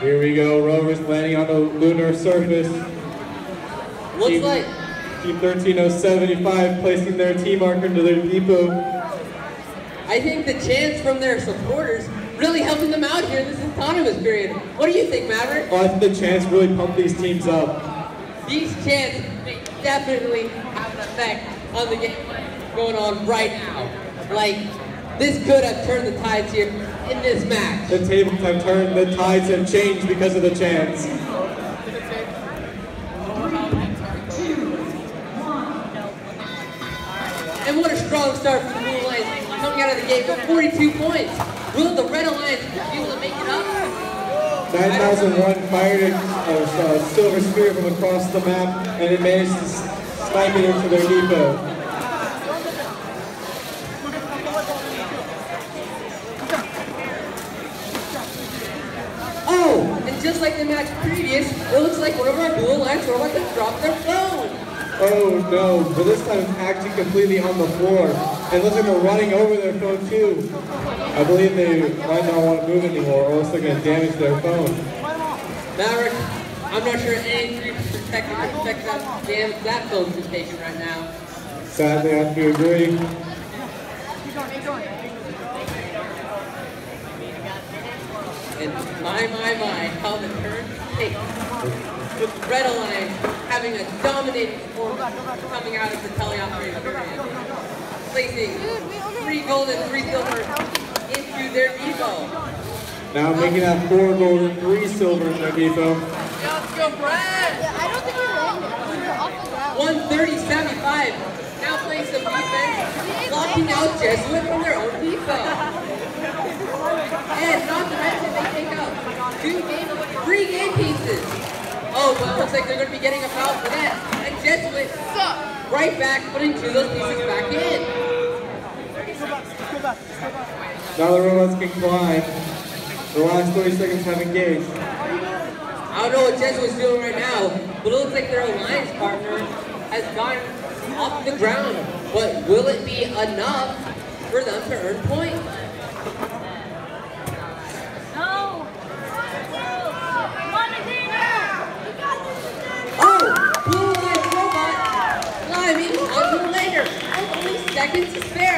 Here we go, rovers landing on the lunar surface. Looks Team- like Team 13075 placing their T marker into their depot. I think the chants from their supporters really helping them out here in this autonomous period. What do you think, Maverick? Oh, I think the chants really pumped these teams up. These chants definitely have an effect on the game going on right now. Like, this could have turned the tides here in this match. The tables have turned, the tides have changed because of the chance. And what a strong start for the Blue Alliance coming out of the gate with 42 points. Will the Red Alliance be able to make it up? 9001 fired a, uh, a, uh, a silver spear from across the map and it managed to s- snipe it into their depot. Oh, and just like the match previous, it looks like one of our Blue lines are about to drop their phone. Oh no, but this time it's actually completely on the floor. And looks like they're running over their phone too. I believe they might not want to move anymore or else they're going to damage their phone. Maverick, I'm not sure any three protector can protect that damn that phone station right now. Sadly, I have to agree. And my, my, my, how the turn takes. With Red Alliance having a dominating performance coming out of the teleoperated period. Placing three gold and three silver into their depot. Now making that four gold and three silver in their depot. Let's go, Brad! Yeah, I don't think we landed. We were off the ground. 130-75. Now playing some defense, blocking out Jesuit from their own depot. And not to mention they take out two game, three game pieces. Oh, well, looks like they're going to be getting a foul for that. And Jesuit right back, putting two of those pieces back in. Now the robots can climb. The last 30 seconds have engaged. I don't know what Jesuit's doing right now, but it looks like their alliance partner has gotten off the ground. But will it be enough for them to earn points? No! Oh!